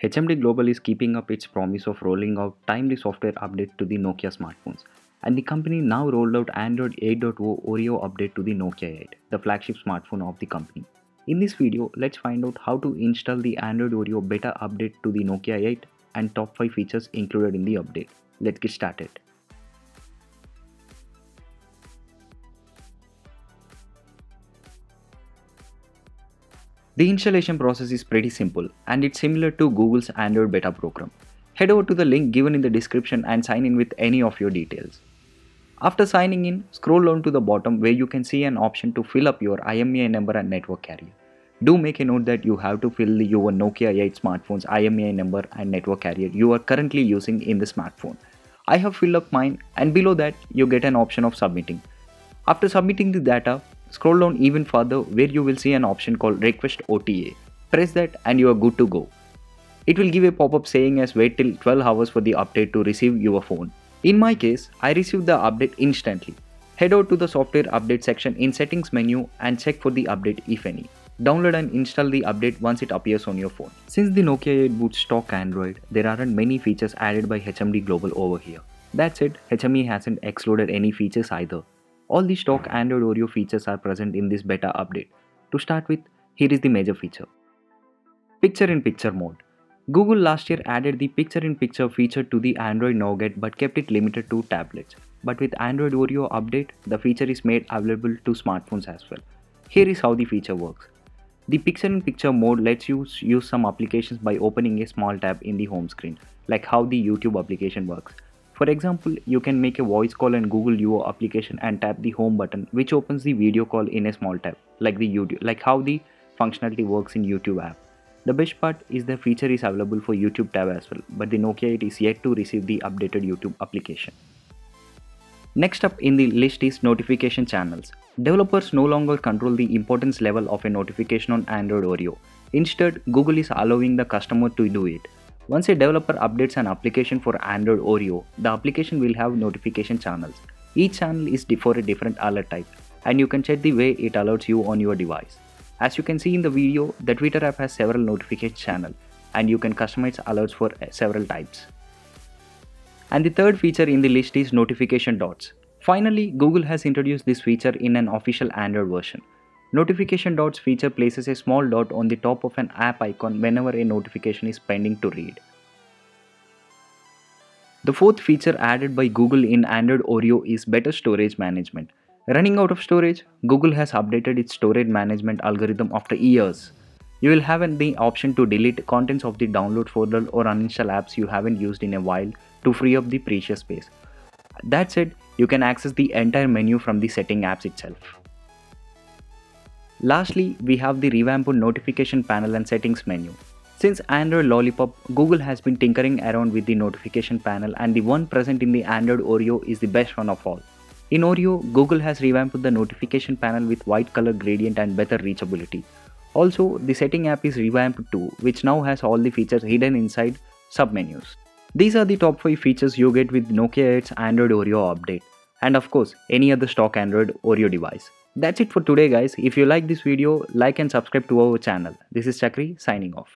HMD Global is keeping up its promise of rolling out timely software updates to the Nokia smartphones. And the company now rolled out Android 8.0 Oreo update to the Nokia 8, the flagship smartphone of the company. In this video, let's find out how to install the Android Oreo beta update to the Nokia 8 and top 5 features included in the update. Let's get started. The installation process is pretty simple and it's similar to Google's Android beta program. Head over to the link given in the description and sign in with any of your details. After signing in, scroll down to the bottom where you can see an option to fill up your IMEI number and network carrier. Do make a note that you have to fill your Nokia 8 smartphone's IMEI number and network carrier you are currently using in the smartphone. I have filled up mine and below that you get an option of submitting. After submitting the data, Scroll down even further where you will see an option called request OTA. Press that and you are good to go. It will give a pop-up saying as wait till 12 hours for the update to receive your phone. In my case, I received the update instantly. Head out to the software update section in settings menu and check for the update if any. Download and install the update once it appears on your phone. Since the Nokia 8 boots stock Android, there aren't many features added by HMD Global over here. That's it, HMD hasn't excluded any features either. All the stock Android Oreo features are present in this beta update. To start with, here is the major feature. Picture-in-picture mode. Google last year added the picture-in-picture feature to the Android Nougat but kept it limited to tablets. But with Android Oreo update, the feature is made available to smartphones as well. Here is how the feature works. The picture-in-picture mode lets you use some applications by opening a small tab in the home screen, like how the YouTube application works. For example, you can make a voice call in Google Duo application and tap the home button which opens the video call in a small tab like the YouTube like how the functionality works in YouTube app. The best part is the feature is available for YouTube tab as well, but the Nokia 8 is yet to receive the updated YouTube application. Next up in the list is notification channels. Developers no longer control the importance level of a notification on Android Oreo. Instead, Google is allowing the customer to do it. Once a developer updates an application for Android Oreo, the application will have notification channels. Each channel is for a different alert type and you can check the way it alerts you on your device. As you can see in the video, the Twitter app has several notification channels and you can customize alerts for uh, several types. And the third feature in the list is notification dots. Finally, Google has introduced this feature in an official Android version. Notification dots feature places a small dot on the top of an app icon whenever a notification is pending to read. The fourth feature added by Google in Android Oreo is better storage management. Running out of storage, Google has updated its storage management algorithm after years. You will have the option to delete contents of the download folder or uninstall apps you haven't used in a while to free up the precious space. That said, you can access the entire menu from the setting apps itself. Lastly, we have the revamped notification panel and settings menu. Since Android Lollipop, Google has been tinkering around with the notification panel and the one present in the Android Oreo is the best one of all. In Oreo, Google has revamped the notification panel with white color gradient and better reachability. Also, the setting app is revamped too, which now has all the features hidden inside submenus. These are the top 5 features you get with Nokia 8's Android Oreo update. And of course, any other stock Android Oreo device. That's it for today guys. If you like this video, like and subscribe to our channel. This is Chakri signing off.